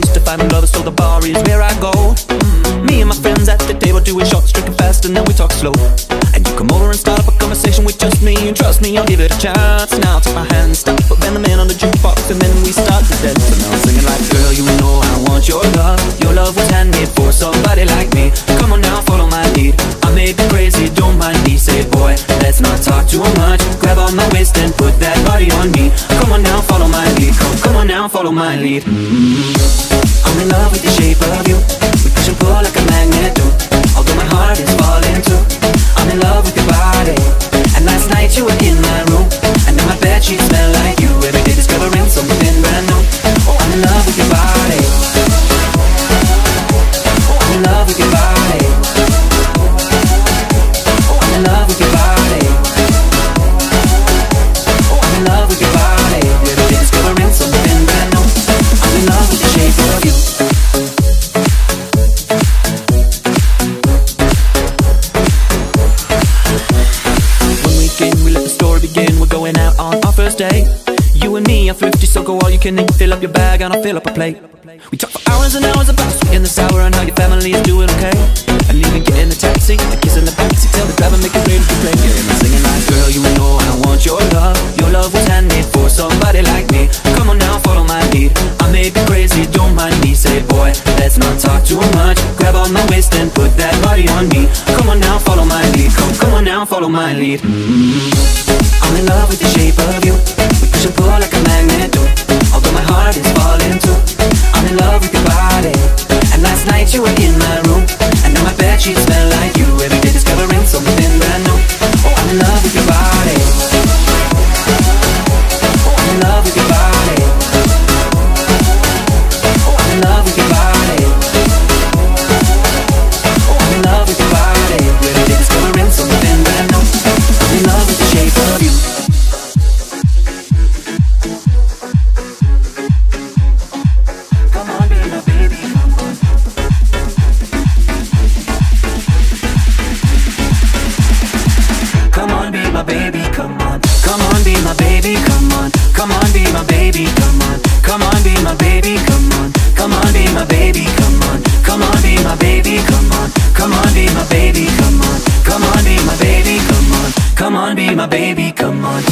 place to find lovers, so the bar is where I go. Mm. Me and my friends at the table doing shots, drinking fast, and then we talk slow. And you come over and start up a conversation with just me, and trust me, I'll give it a chance. Now take my hand, stop, put Van the man on the jukebox, and then we start to dance. And I'm singing like, girl, you know I want your love. Your love was handmade for somebody like me. Come on now, follow my lead. I may be crazy, don't mind me. Say, boy, let's not talk too much. Grab on my waist and put that body on me. Come on now, follow my lead. Come, come on now, follow my lead. Mm-hmm. I'm in love with the shape of begin. We're going out on our first date. You and me are thrifty, so go all you can eat. Fill up your bag and I'll fill up a plate. We talk for hours and hours about sweet and the sour and how your family is doing okay. And even get in the taxi, a kiss in the backseat, tell the driver make it play to play. Follow my lead. Mm-hmm. I'm in love with the shape of you. We push and pull like a magnet my baby, come on.